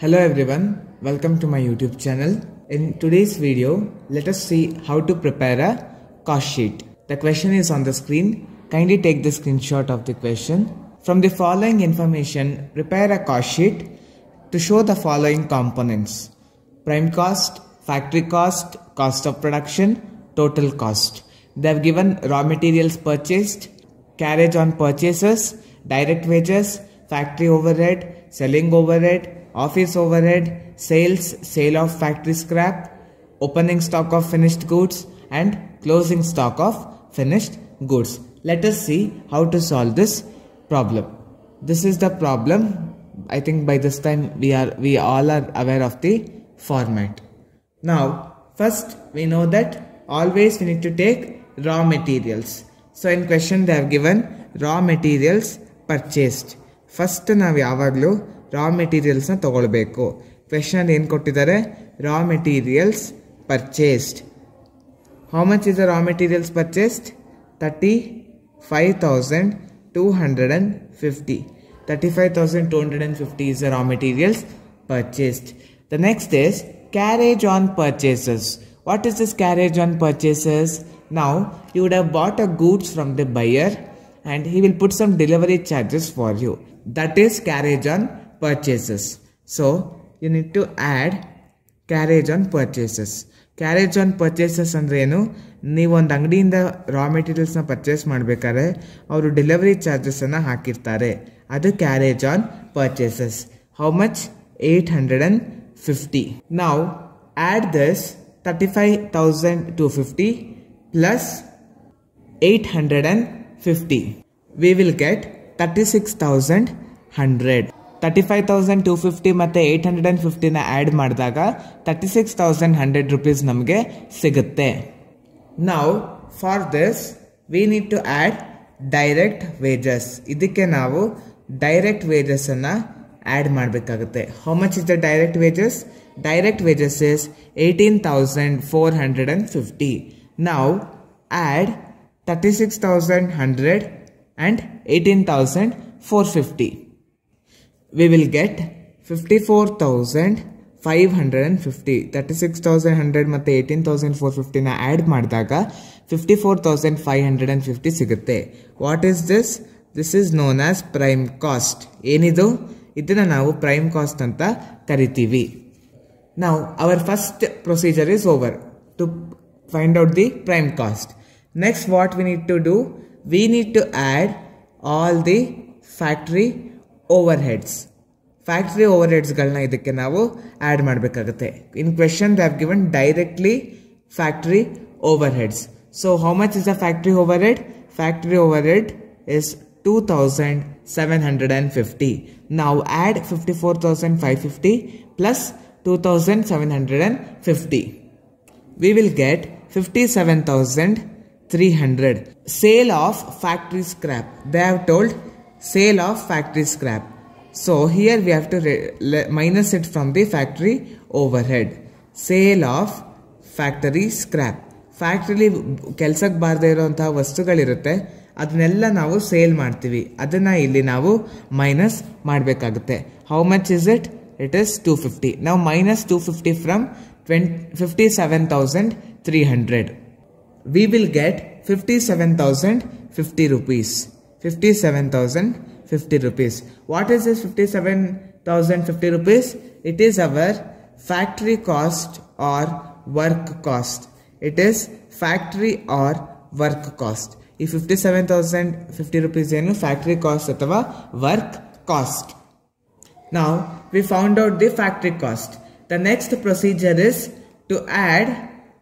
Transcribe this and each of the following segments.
Hello everyone, welcome to my YouTube channel. In today's video, let us see how to prepare a cost sheet. The question is on the screen. Kindly take the screenshot of the question. From the following information, prepare a cost sheet to show the following components. Prime cost, factory cost, cost of production, total cost. They have given raw materials purchased, carriage on purchases, direct wages, factory overhead, selling overhead, office overhead, sales, sale of factory scrap, opening stock of finished goods, and closing stock of finished goods. Let us see how to solve this problem. This is the problem. I think by this time we are we all are aware of the format. Now, first we know that always we need to take raw materials. So in question they have given raw materials purchased. First ನಾವು ಯಾವಾಗಲೂ ರಾ ಮೆಟೀರಿಯಲ್ಸ್ನ ತಗೊಳ್ಬೇಕು question ಏನು ಕೊಟ್ಟಿದ್ದಾರೆ raw materials purchased how much is the raw materials purchased thirty five thousand two hundred and fifty thirty five thousand two hundred and fifty is the raw materials purchased the next is carriage on purchases. What is this carriage on purchases? Now you would have bought a goods from the buyer and he will put some delivery charges for you. That is carriage on purchases. So, you need to add carriage on purchases. Carriage on purchases ಅಂದರೆ ಏನು? ನೀವೊಂದು ಅಂಗಡಿಯಿಂದ ರಾ ಮೆಟೀರಿಯಲ್ಸ್ನ purchase ಮಾಡಬೇಕಾದ್ರೆ ಅವರು delivery ಚಾರ್ಜಸನ್ನು ಹಾಕಿರ್ತಾರೆ. ಅದು carriage on purchases how much eight hundred and fifty ನಾವು add thus thirty five thousand two fifty plus eight hundred and fifty we will get thirty six thousand hundred thirty five thousand two fifty ಮತ್ತು eight hundred and ಫಿಫ್ಟಿನ add ಮಾಡಿದಾಗ thirty six thousand hundred rupees ನಮಗೆ ಸಿಗುತ್ತೆ. ನಾವು for this we need to add direct wages ಇದಕ್ಕೆ ನಾವು direct ವೇಜಸ್ಸನ್ನು add ಮಾಡಬೇಕಾಗುತ್ತೆ. How much is the direct wages direct wages is eighteen thousand four hundred and fifty ನಾವು add thirty six thousand hundred and eighteen thousand four fifty we will get 54,550 36,100 ಮತ್ತು eighteen thousand four ಫಿಫ್ಟಿನ add ಮಾಡಿದಾಗ fifty four thousand five hundred and fifty ಸಿಗುತ್ತೆ. What is this this is known as prime cost ಏನಿದು? ಇದನ್ನು ನಾವು prime cost ಅಂತ ಕರಿತೀವಿ. ನಾವು our first procedure is over to find out the prime cost next what we need to do we need to add all the factory over heads factory over ಹೆಡ್ಸ್ಗಳನ್ನ ಇದಕ್ಕೆ ನಾವು add ಮಾಡಬೇಕಾಗುತ್ತೆ in question they have given directly factory over heads so how much is the factory over head factory over head is two thousand seven hundred and fifty ನಾವು add fifty four thousand five fifty plus two thousand seven hundred and fifty we will get 57,300. Sale of factory scrap. They have told sale of factory scrap. So, here we have to minus it from the factory overhead. Sale of factory scrap ಫ್ಯಾಕ್ಟ್ರಿಲಿ ಕೆಲ್ಸಕ್ಕೆ ಬಾರದೇ ಇರೋಂತಹ ವಸ್ತುಗಳಿರುತ್ತೆ. ಅದನ್ನೆಲ್ಲ ನಾವು sale ಮಾಡ್ತೀವಿ. ಅದನ್ನು ಇಲ್ಲಿ ನಾವು minus ಮಾಡಬೇಕಾಗುತ್ತೆ. How much is it it is two fifty ನಾವು minus two fifty from twenty fifty seven thousand three hundred we will get fifty seven thousand fifty rupees fifty seven thousand fifty rupees what is this fifty seven thousand fifty rupees it is our factory cost R work cost it is factory R work cost ಈ fifty seven thousand fifty rupees ಏನು factory cost ಅಥವಾ work cost ನಾವು we found out the factory cost The next procedure is to add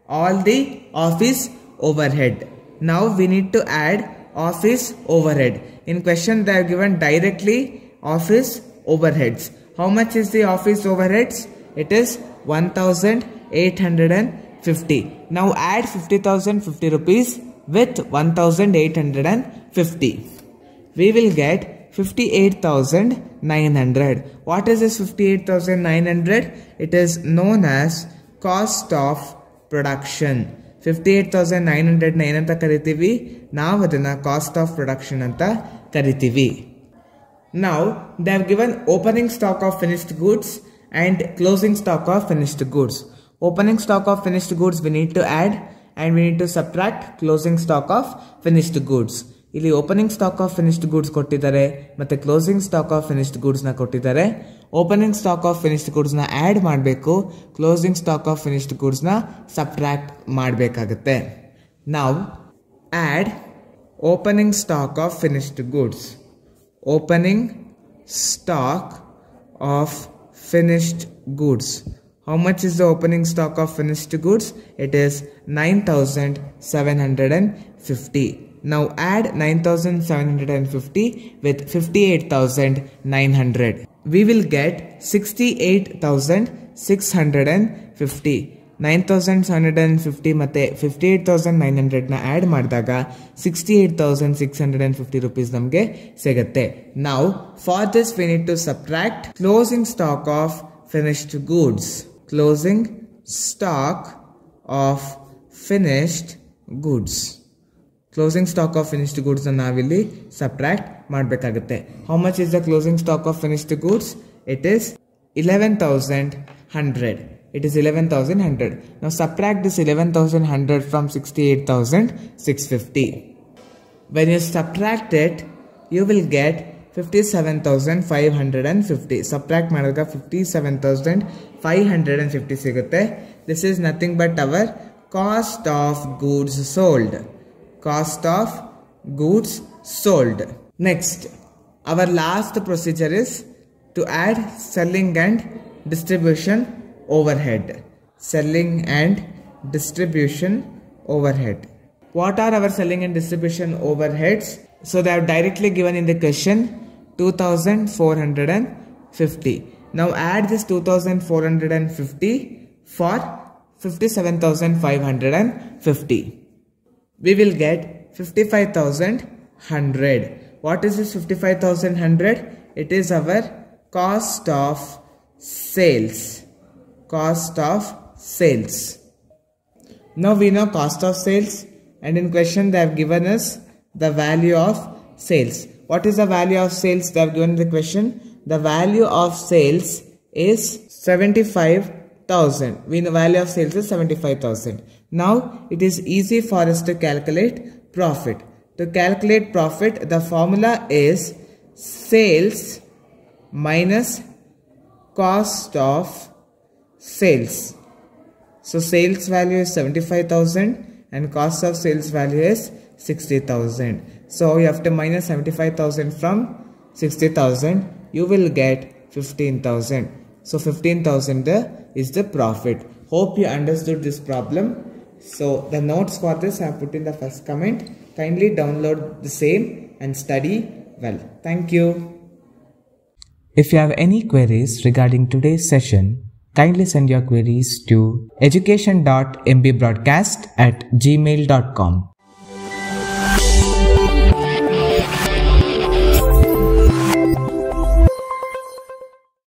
all the office overhead. Now we need to office overhead. In question they have given directly office overheads. How much is the office overheads? It is 1850. Now add 50,050 rupees with 1850. We will get 58,900. What is this 58,900? It is known as cost of production. Fifty eight thousand nine ಹಂಡ್ರೆಡ್ನ ಏನಂತ ಕರಿತೀವಿ ನಾವು ಅದನ್ನು cost of production ಅಂತ ಕರಿತೀವಿ Now they have given opening stock of finished goods and closing stock of finished goods. Opening stock of finished goods we need to add and we need to subtract closing stock of finished goods. ಇಲ್ಲಿ opening stock of finished goods ಕೊಟ್ಟಿದ್ದಾರೆ, ಮತ್ತೆ closing stock of finished ಗೂಡ್ಸ್ನ ಕೊಟ್ಟಿದ್ದಾರೆ. Opening stock of finished ಗೂಡ್ಸ್ನ add ಮಾಡಬೇಕು closing stock of finished ಗೂಡ್ಸ್ನ subtract ಮಾಡಬೇಕಾಗುತ್ತೆ. ನಾವು add opening stock of finished goods opening stock of finished goods how much is the opening stock of finished goods it is nine thousand seven hundred and fifty Now add 9750 with 58900. We will get 68650. 9750 ಮತ್ತೆ fifty eight thousand nine ಹಂಡ್ರೆಡ್ನ add ಮಾಡಿದಾಗ sixty eight thousand six hundred and fifty rupees ನಮಗೆ ಸಿಗುತ್ತೆ ನಾವು for this we need to subtract closing stock of finished goods closing stock of finished goods Closing stock of finished goods ನಾವಿಲ್ಲಿ subtract ಮಾಡಬೇಕಾಗುತ್ತೆ. How much is the closing stock of finished goods it is eleven thousand hundred it is eleven thousand hundred ನಾವು subtract this eleven thousand hundred from sixty eight thousand six fifty when you subtract it you will get fifty seven thousand five hundred and fifty subtract ಮಾಡಿದಾಗ fifty seven thousand five hundred and fifty ಸಿಗುತ್ತೆ. This is nothing but our cost of goods sold Cost of goods sold. Next, our last procedure is to add selling and distribution overhead. Selling and distribution overhead. What are our selling and distribution overheads? So they are directly given in the question 2450 now add this 2450 for 57550 we will get 55100 what is this 55100 it is our cost of sales cost of sales. Now we know cost of sales and in question they have given us the value of sales. What is the value of sales they have given the question? The value of sales is 75,000. We know value of sales is 75,000. Now it is easy for us to calculate profit. To calculate profit the formula is sales minus cost of sales. So sales value is 75,000 and cost of sales value is 60,000. So you have to minus 75,000 from 60,000 you will get 15,000. So 15,000 is the profit. Hope you understood this problem. So the notes for this I have put in the first comment. Kindly download the same and study well. Thank you. If you have any queries regarding today's session, kindly send your queries to education.mbroadcast at gmail.com.